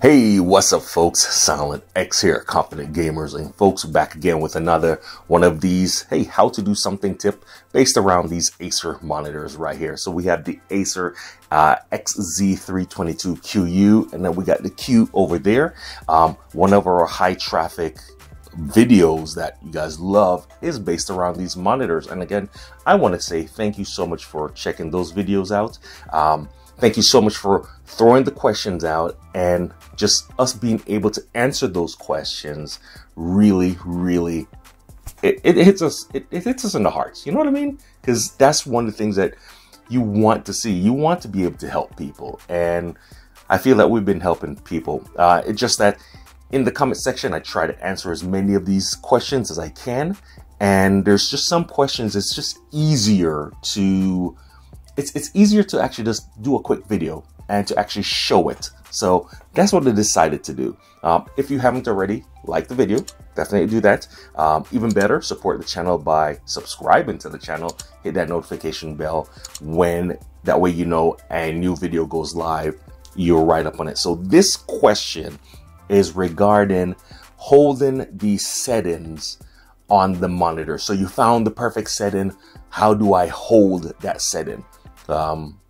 Hey, what's up, folks? Silent X here, Confident Gamers, and folks, back again with another one of these, hey, how to do something tip based around these Acer monitors right here. So we have the Acer uh, XZ322QU, and then we got the Q over there. Um, one of our high traffic videos that you guys love is based around these monitors. And again, I want to say thank you so much for checking those videos out. Um, Thank you so much for throwing the questions out and just us being able to answer those questions really, really it, it hits us it, it hits us in the hearts. You know what I mean? Because that's one of the things that you want to see. You want to be able to help people. And I feel that we've been helping people. Uh, it's just that in the comment section, I try to answer as many of these questions as I can. And there's just some questions it's just easier to it's, it's easier to actually just do a quick video and to actually show it. So that's what I decided to do. Um, if you haven't already, like the video, definitely do that. Um, even better, support the channel by subscribing to the channel, hit that notification bell when that way you know a new video goes live, you're right up on it. So this question is regarding holding the settings on the monitor. So you found the perfect setting. How do I hold that setting? Um,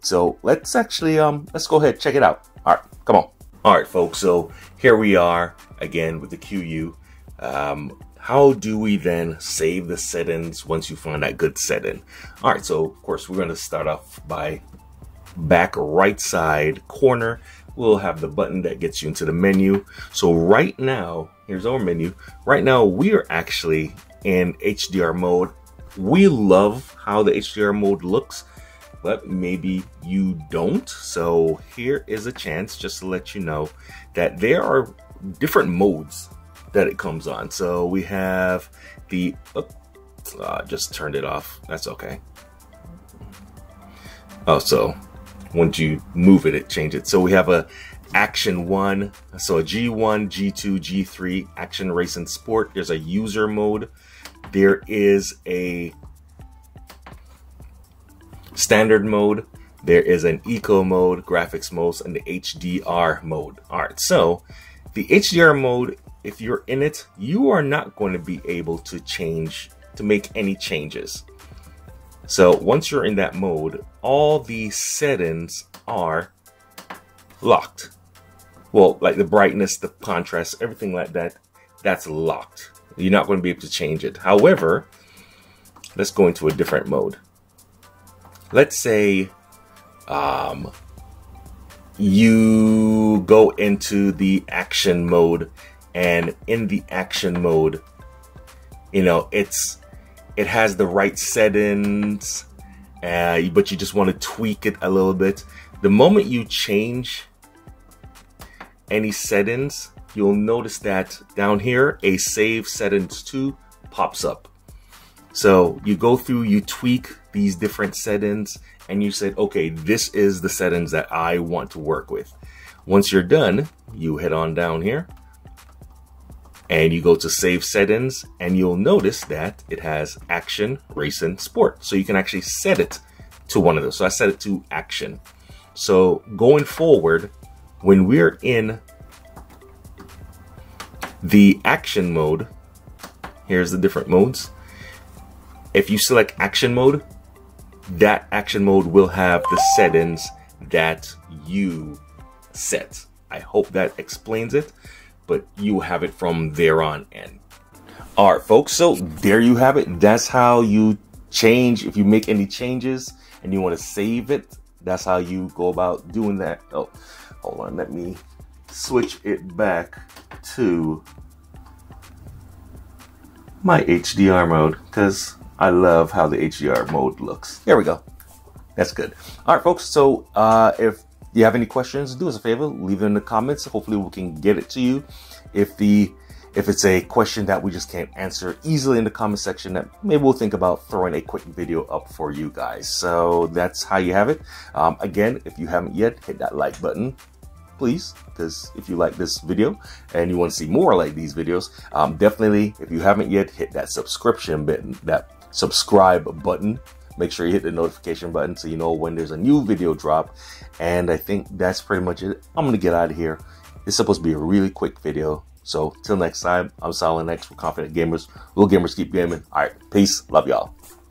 so let's actually, um, let's go ahead, check it out. All right, come on. All right, folks, so here we are again with the QU. Um, how do we then save the settings once you find that good setting? All right, so of course we're gonna start off by back right side corner. We'll have the button that gets you into the menu. So right now, here's our menu. Right now, we are actually in HDR mode. We love how the HDR mode looks but maybe you don't. So here is a chance just to let you know that there are different modes that it comes on. So we have the, oh, uh, just turned it off. That's okay. Oh, so once you move it, it changes it. So we have a action one, so a G1, G2, G3, action race and sport. There's a user mode. There is a standard mode, there is an eco mode, graphics mode, and the HDR mode. All right, so the HDR mode, if you're in it, you are not going to be able to change, to make any changes. So once you're in that mode, all the settings are locked. Well, like the brightness, the contrast, everything like that, that's locked. You're not going to be able to change it. However, let's go into a different mode let's say um, you go into the action mode and in the action mode you know it's it has the right settings uh, but you just want to tweak it a little bit. The moment you change any settings you'll notice that down here a save settings to pops up. So you go through you tweak these different settings and you said, okay, this is the settings that I want to work with. Once you're done, you head on down here and you go to save settings and you'll notice that it has action, racing, sport. So you can actually set it to one of those. So I set it to action. So going forward, when we're in the action mode, here's the different modes. If you select action mode, that action mode will have the settings that you set. I hope that explains it, but you have it from there on in. All right, folks, so there you have it. That's how you change. If you make any changes and you want to save it, that's how you go about doing that. Oh, hold on. Let me switch it back to my HDR mode because I love how the HDR mode looks. There we go. That's good. All right, folks. So uh, if you have any questions, do us a favor, leave it in the comments. Hopefully we can get it to you. If the if it's a question that we just can't answer easily in the comment section, that maybe we'll think about throwing a quick video up for you guys. So that's how you have it. Um, again, if you haven't yet, hit that like button please, because if you like this video and you want to see more like these videos, um, definitely, if you haven't yet, hit that subscription button, that subscribe button. Make sure you hit the notification button so you know when there's a new video drop. And I think that's pretty much it. I'm going to get out of here It's supposed to be a really quick video. So till next time, I'm Silent X for Confident Gamers. Will gamers keep gaming. All right, peace. Love y'all.